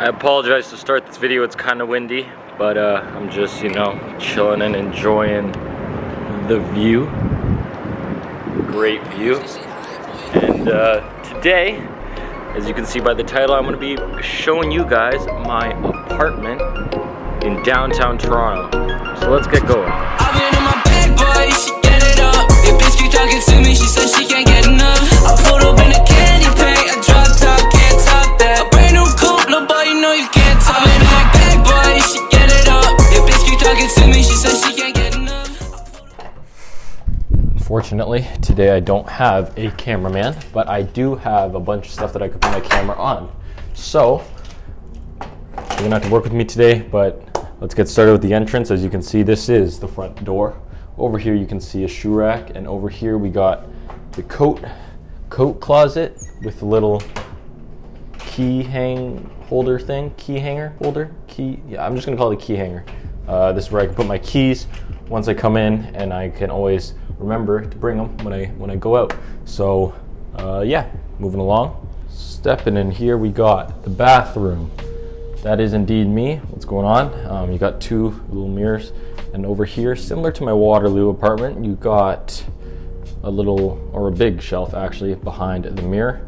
I apologize to start this video, it's kind of windy, but uh, I'm just, you know, chilling and enjoying the view. Great view. And uh, today, as you can see by the title, I'm gonna be showing you guys my apartment in downtown Toronto. So let's get going. She me, she can't get enough. I pulled a Unfortunately, today I don't have a cameraman, but I do have a bunch of stuff that I could put my camera on. So, you're gonna have to work with me today, but let's get started with the entrance. As you can see, this is the front door. Over here you can see a shoe rack, and over here we got the coat coat closet with a little key hang holder thing, key hanger holder, key. Yeah, I'm just gonna call it a key hanger. Uh, this is where I can put my keys once I come in, and I can always remember to bring them when I when I go out. So, uh, yeah, moving along. Stepping in here, we got the bathroom. That is indeed me. What's going on? Um, you got two little mirrors, and over here, similar to my Waterloo apartment, you got a little or a big shelf actually behind the mirror.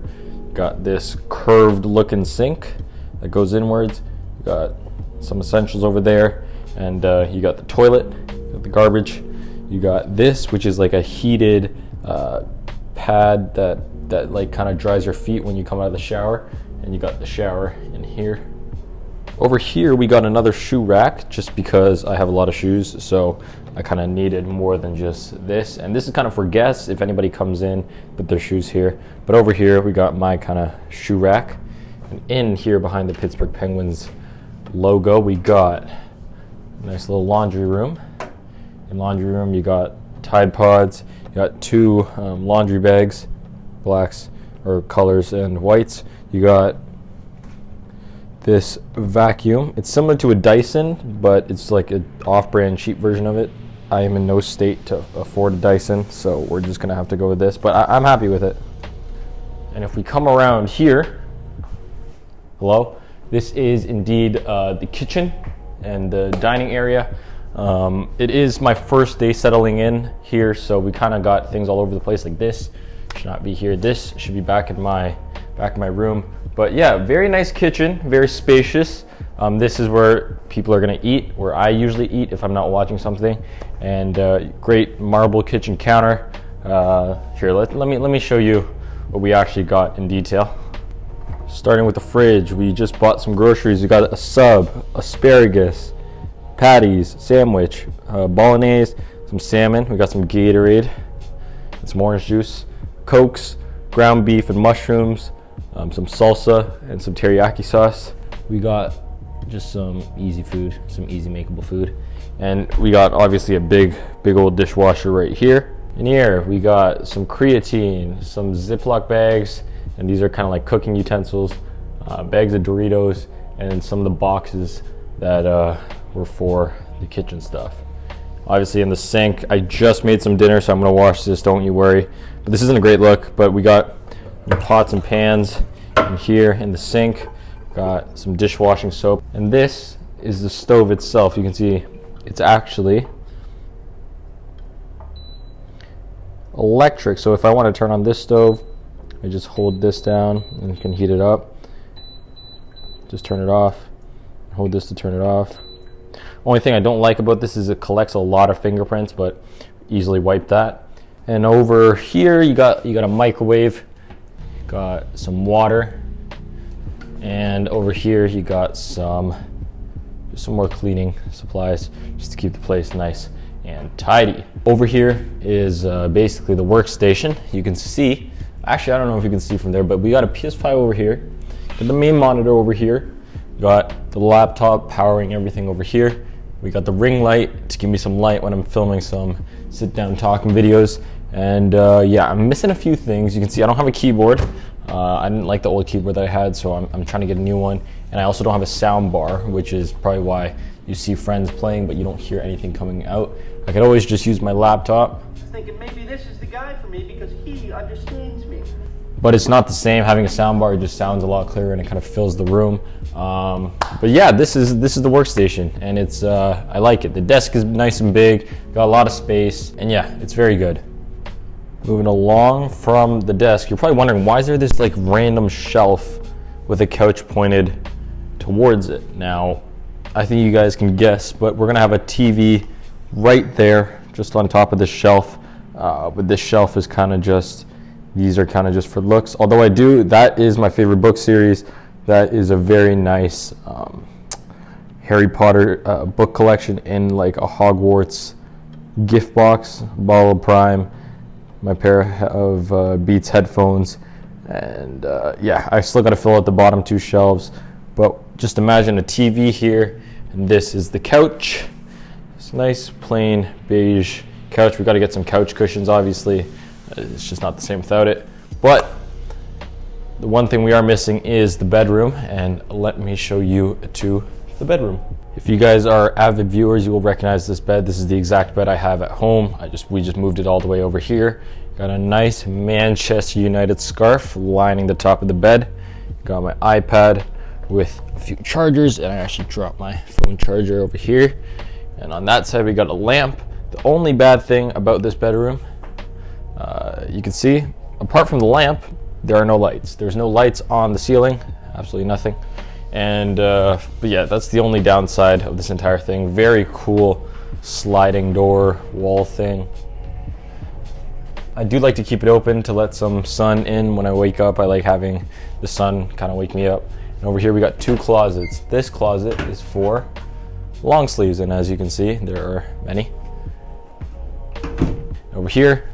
Got this curved looking sink that goes inwards. Got some essentials over there, and uh, you got the toilet, got the garbage. You got this, which is like a heated uh, pad that that like kind of dries your feet when you come out of the shower, and you got the shower in here. Over here, we got another shoe rack just because I have a lot of shoes, so I kind of needed more than just this. And this is kind of for guests if anybody comes in, put their shoes here. But over here, we got my kind of shoe rack. And in here behind the Pittsburgh Penguins logo, we got nice little laundry room. In laundry room, you got Tide Pods, you got two um, laundry bags, blacks or colors and whites. You got this vacuum. It's similar to a Dyson, but it's like an off-brand cheap version of it. I am in no state to afford a Dyson, so we're just gonna have to go with this, but I- I'm happy with it. And if we come around here, hello, this is indeed uh, the kitchen and the dining area. Um, it is my first day settling in here, so we kind of got things all over the place like this. Should not be here. This should be back in my back in my room. But yeah, very nice kitchen, very spacious. Um, this is where people are gonna eat, where I usually eat if I'm not watching something. And uh, great marble kitchen counter. Uh, here, let, let me let me show you what we actually got in detail. Starting with the fridge, we just bought some groceries. We got a sub, asparagus, patties, sandwich, uh, bolognese, some salmon. We got some Gatorade, and some orange juice, cokes, ground beef and mushrooms, um, some salsa, and some teriyaki sauce. We got just some easy food, some easy makeable food, and we got obviously a big, big old dishwasher right here. In here, we got some creatine, some Ziploc bags, and these are kind of like cooking utensils, uh, bags of Doritos, and some of the boxes that uh, were for the kitchen stuff. Obviously, in the sink, I just made some dinner, so I'm gonna wash this. Don't you worry. But this isn't a great look. But we got pots and pans in here in the sink. Got some dishwashing soap, and this is the stove itself. You can see it's actually electric. So if I want to turn on this stove, I just hold this down and can heat it up. Just turn it off. Hold this to turn it off. Only thing I don't like about this is it collects a lot of fingerprints, but easily wipe that. And over here you got you got a microwave, got some water, and over here you got some some more cleaning supplies just to keep the place nice and tidy. Over here is uh, basically the workstation. You can see, actually I don't know if you can see from there, but we got a PS5 over here, got the main monitor over here, got the laptop powering everything over here. We got the ring light to give me some light when I'm filming some sit down talking videos. And uh, yeah, I'm missing a few things. You can see I don't have a keyboard. Uh, I didn't like the old keyboard that I had, so I'm, I'm trying to get a new one. And I also don't have a sound bar, which is probably why you see friends playing, but you don't hear anything coming out. I could always just use my laptop, was thinking maybe guy for me because he understands me. but it's not the same. Having a sound bar just sounds a lot clearer and it kind of fills the room. Um, but yeah, this is this is the workstation, and it's uh, I like it. The desk is nice and big, got a lot of space, and yeah, it's very good. Moving along from the desk, you're probably wondering why is there this like random shelf with a couch pointed towards it. Now, I think you guys can guess, but we're gonna have a TV right there, just on top of this shelf. Uh, but this shelf is kind of just these are kind of just for looks. Although I do, that is my favorite book series. That is a very nice um, Harry Potter uh, book collection in like a Hogwarts gift box, bottle of Prime, my pair of uh, Beats headphones, and uh, yeah, I still got to fill out the bottom two shelves. But just imagine a TV here, and this is the couch. It's nice, plain beige couch. We've got to get some couch cushions, obviously. Uh, it's just not the same without it. But the one thing we are missing is the bedroom, and let me show you to the bedroom. If you guys are avid viewers, you will recognize this bed. This is the exact bed I have at home. I just we just moved it all the way over here. Got a nice Manchester United scarf lining the top of the bed. Got my iPad with a few chargers, and I actually dropped my phone charger over here. And on that side, we got a lamp. The only bad thing about this bedroom uh, you can see, apart from the lamp, there are no lights. There's no lights on the ceiling, absolutely nothing. And, uh, but yeah, that's the only downside of this entire thing. Very cool sliding door wall thing. I do like to keep it open to let some sun in when I wake up. I like having the sun kind of wake me up. And over here we got two closets. This closet is for long sleeves, and as you can see, there are many. Over here,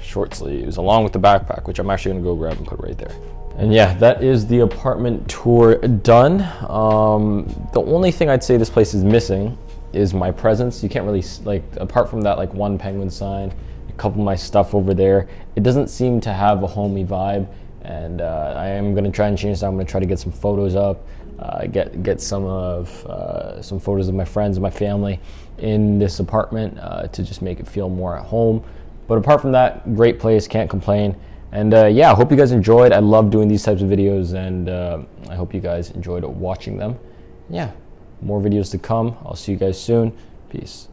short sleeves along with the backpack, which I'm actually gonna go grab and put right there. And yeah, that is the apartment tour done. Um, the only thing I'd say this place is missing is my presence. You can't really, like, apart from that, like one penguin sign, a couple of my stuff over there, it doesn't seem to have a homey vibe. And uh, I am gonna try and change that. I'm gonna try to get some photos up, uh, get get some of uh, some photos of my friends and my family in this apartment uh, to just make it feel more at home. But apart from that, great place, can't complain. And uh, yeah, I hope you guys enjoyed. I love doing these types of videos, and uh, I hope you guys enjoyed watching them. Yeah, more videos to come. I'll see you guys soon. Peace.